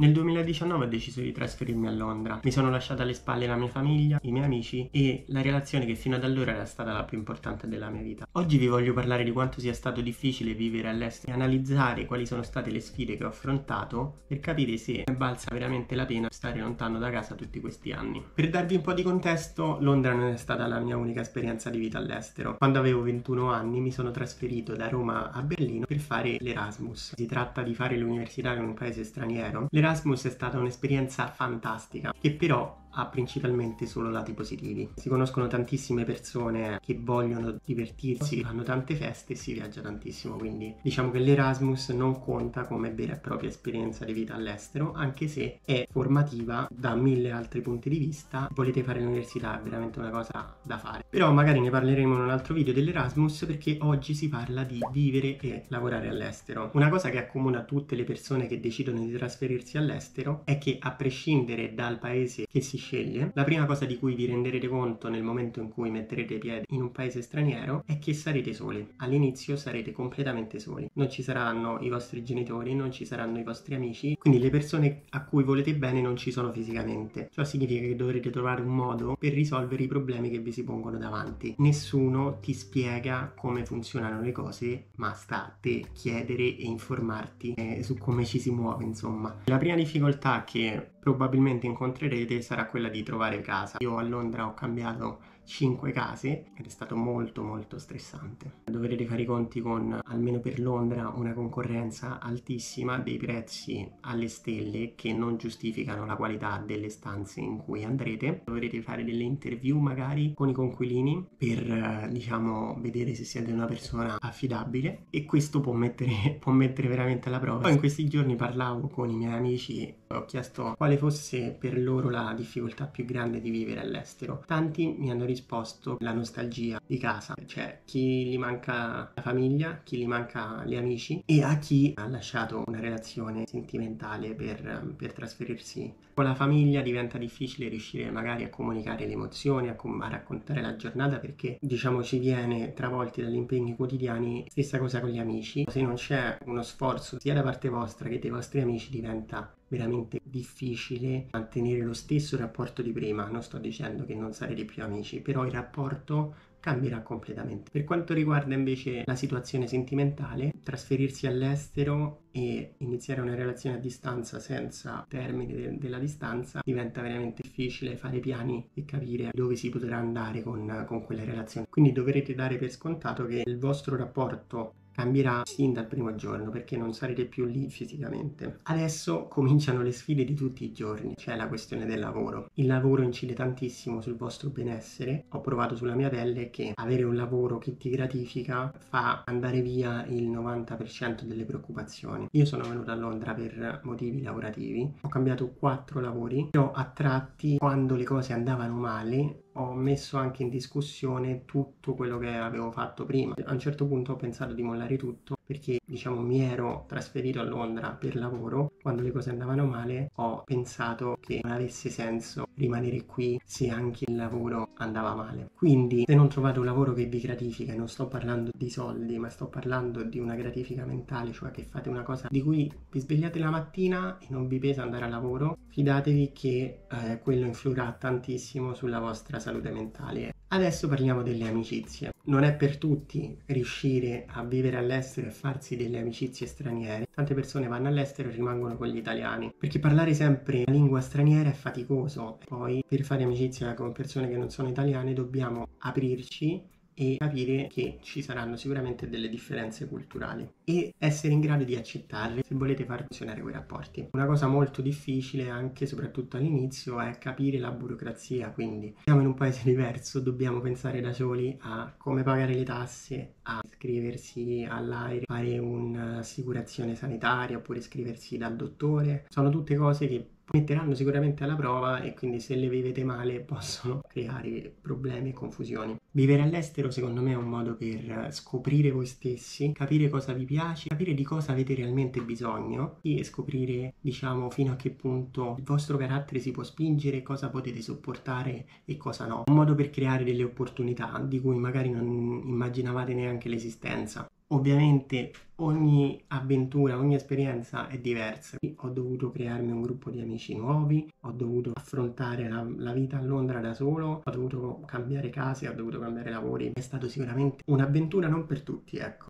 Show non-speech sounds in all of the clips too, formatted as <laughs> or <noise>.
Nel 2019 ho deciso di trasferirmi a Londra. Mi sono lasciata alle spalle la mia famiglia, i miei amici e la relazione che fino ad allora era stata la più importante della mia vita. Oggi vi voglio parlare di quanto sia stato difficile vivere all'estero e analizzare quali sono state le sfide che ho affrontato per capire se è balza veramente la pena stare lontano da casa tutti questi anni. Per darvi un po' di contesto, Londra non è stata la mia unica esperienza di vita all'estero. Quando avevo 21 anni mi sono trasferito da Roma a Berlino per fare l'Erasmus. Si tratta di fare l'università in un paese straniero. L'Erasmus Erasmus è stata un'esperienza fantastica, che però ha principalmente solo lati positivi. Si conoscono tantissime persone che vogliono divertirsi, fanno tante feste e si viaggia tantissimo, quindi diciamo che l'Erasmus non conta come vera e propria esperienza di vita all'estero, anche se è formativa da mille altri punti di vista. Volete fare l'università è veramente una cosa da fare. Però magari ne parleremo in un altro video dell'Erasmus perché oggi si parla di vivere e lavorare all'estero. Una cosa che accomuna tutte le persone che decidono di trasferirsi all'estero è che a prescindere dal paese che si sceglie, la prima cosa di cui vi renderete conto nel momento in cui metterete piede in un paese straniero è che sarete soli. All'inizio sarete completamente soli. Non ci saranno i vostri genitori, non ci saranno i vostri amici, quindi le persone a cui volete bene non ci sono fisicamente. Ciò significa che dovrete trovare un modo per risolvere i problemi che vi si pongono davanti. Nessuno ti spiega come funzionano le cose, ma sta a te chiedere e informarti eh, su come ci si muove, insomma. La prima difficoltà che probabilmente incontrerete sarà quella di trovare casa. Io a Londra ho cambiato 5 case ed è stato molto molto stressante. Dovrete fare i conti con, almeno per Londra, una concorrenza altissima, dei prezzi alle stelle che non giustificano la qualità delle stanze in cui andrete. Dovrete fare delle interview magari con i conquilini per, diciamo, vedere se siete una persona affidabile e questo può mettere, <laughs> può mettere veramente alla prova. Poi in questi giorni parlavo con i miei amici, ho chiesto quale fosse per loro la difficoltà più grande di vivere all'estero. Tanti mi hanno risposto risposto la nostalgia di casa, cioè chi gli manca la famiglia, chi gli manca gli amici e a chi ha lasciato una relazione sentimentale per, per trasferirsi. Con la famiglia diventa difficile riuscire magari a comunicare le emozioni, a, com- a raccontare la giornata perché diciamo ci viene travolti dagli impegni quotidiani, stessa cosa con gli amici. Se non c'è uno sforzo sia da parte vostra che dei vostri amici diventa veramente difficile mantenere lo stesso rapporto di prima. Non sto dicendo che non sarete più amici, però il rapporto cambierà completamente. Per quanto riguarda invece la situazione sentimentale, trasferirsi all'estero e iniziare una relazione a distanza senza termine de- della distanza diventa veramente difficile fare piani e capire dove si potrà andare con, con quelle relazioni. Quindi dovrete dare per scontato che il vostro rapporto cambierà sin dal primo giorno perché non sarete più lì fisicamente. Adesso cominciano le sfide di tutti i giorni, c'è la questione del lavoro. Il lavoro incide tantissimo sul vostro benessere. Ho provato sulla mia pelle che avere un lavoro che ti gratifica fa andare via il 90% delle preoccupazioni. Io sono venuto a Londra per motivi lavorativi, ho cambiato quattro lavori, ho a tratti quando le cose andavano male ho messo anche in discussione tutto quello che avevo fatto prima. A un certo punto ho pensato di mollare tutto perché diciamo mi ero trasferito a Londra per lavoro, quando le cose andavano male ho pensato che non avesse senso rimanere qui se anche il lavoro andava male. Quindi se non trovate un lavoro che vi gratifica, non sto parlando di soldi, ma sto parlando di una gratifica mentale, cioè che fate una cosa di cui vi svegliate la mattina e non vi pesa andare a lavoro, fidatevi che eh, quello influirà tantissimo sulla vostra salute mentale. Adesso parliamo delle amicizie. Non è per tutti riuscire a vivere all'estero e farsi delle amicizie straniere. Tante persone vanno all'estero e rimangono con gli italiani, perché parlare sempre la lingua straniera è faticoso. Poi per fare amicizia con persone che non sono italiane dobbiamo aprirci e capire che ci saranno sicuramente delle differenze culturali e essere in grado di accettarle se volete far funzionare quei rapporti. Una cosa molto difficile anche soprattutto all'inizio è capire la burocrazia, quindi siamo in un paese <laughs> diverso, dobbiamo pensare da soli a come pagare le tasse, a iscriversi all'aire, fare un'assicurazione sanitaria oppure iscriversi dal dottore. Sono tutte cose che metteranno sicuramente alla prova e quindi se le vivete male possono creare problemi e confusioni. Vivere all'estero secondo me è un modo per scoprire voi stessi, capire cosa vi piace, capire di cosa avete realmente bisogno e scoprire diciamo fino a che punto il vostro carattere si può spingere, cosa potete sopportare e cosa no. Un modo per creare delle opportunità di cui magari non immaginavate neanche l'esistenza. Ovviamente ogni avventura, ogni esperienza è diversa. Ho dovuto crearmi un gruppo di amici nuovi, ho dovuto affrontare la, la, vita a Londra da solo, ho dovuto cambiare case, ho dovuto cambiare lavori. È stato sicuramente un'avventura non per tutti, ecco.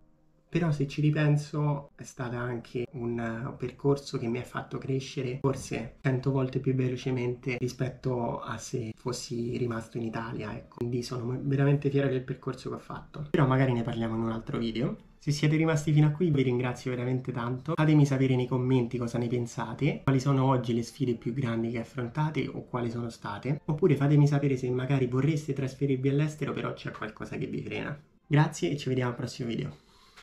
Però se ci ripenso è stato anche un percorso che mi ha fatto crescere forse cento volte più velocemente rispetto a se fossi rimasto in Italia, ecco. Quindi sono veramente fiero del percorso che ho fatto. Però magari ne parliamo in un altro video. Se siete rimasti fino a qui vi ringrazio veramente tanto. Fatemi sapere nei commenti cosa ne pensate, quali sono oggi le sfide più grandi che affrontate o quali sono state. Oppure fatemi sapere se magari vorreste trasferirvi all'estero però c'è qualcosa che vi frena. Grazie e ci vediamo al prossimo video.